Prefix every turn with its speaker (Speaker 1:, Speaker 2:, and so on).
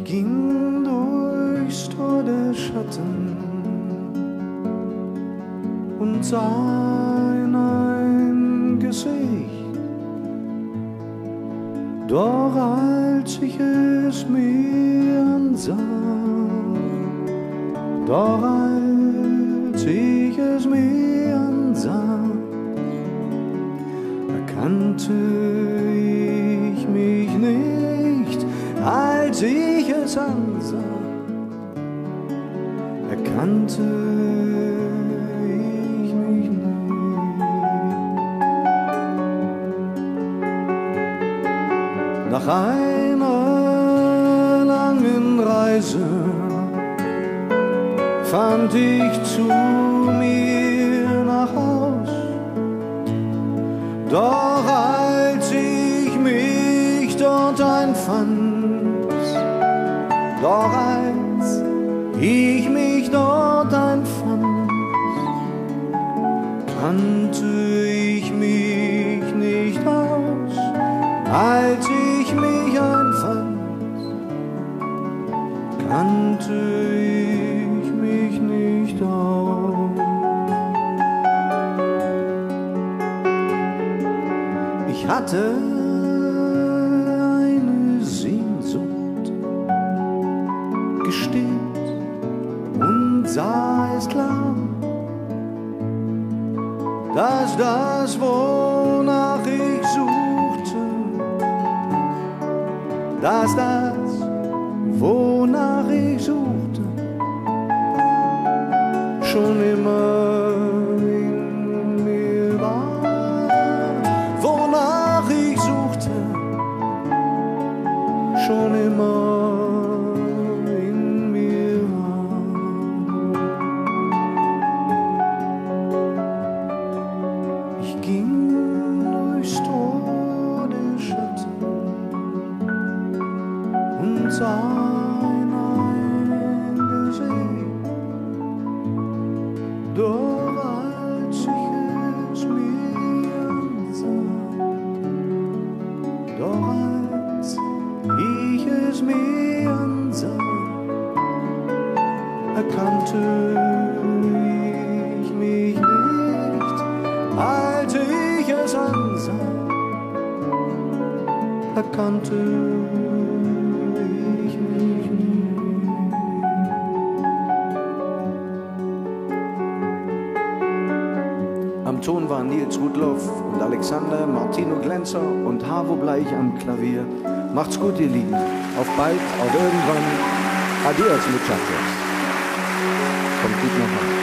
Speaker 1: ging durchs Tor der Schatten und sah in ein Gesicht. Doch als ich es mir ansah, doch als ich es mir ansah, erkannte ich mich nicht, als ich es ansah, erkannte ich mich nicht. Nach einer langen Reise fand ich zu mir nach Haus. Doch als ich mich dort einfand, doch als ich mich dort einfand, kannte ich mich nicht aus, als ich mich einfand, kannte ich mich nicht aus. Ich hatte eine Sehnsucht und sah es klar, dass das, wonach ich suchte, dass das, wonach ich suchte, schon immer und sah in ein Gesicht. Doch als ich es mir ansah, doch als ich es mir ansah, erkannte ich mich nicht, als ich es ansah, erkannte ich Ton waren Nils Rudloff und Alexander, Martino Glänzer und Havo Bleich am Klavier. Macht's gut, ihr Lieben. Auf bald, auf irgendwann. Adios, muchachos. Kommt gut Hause.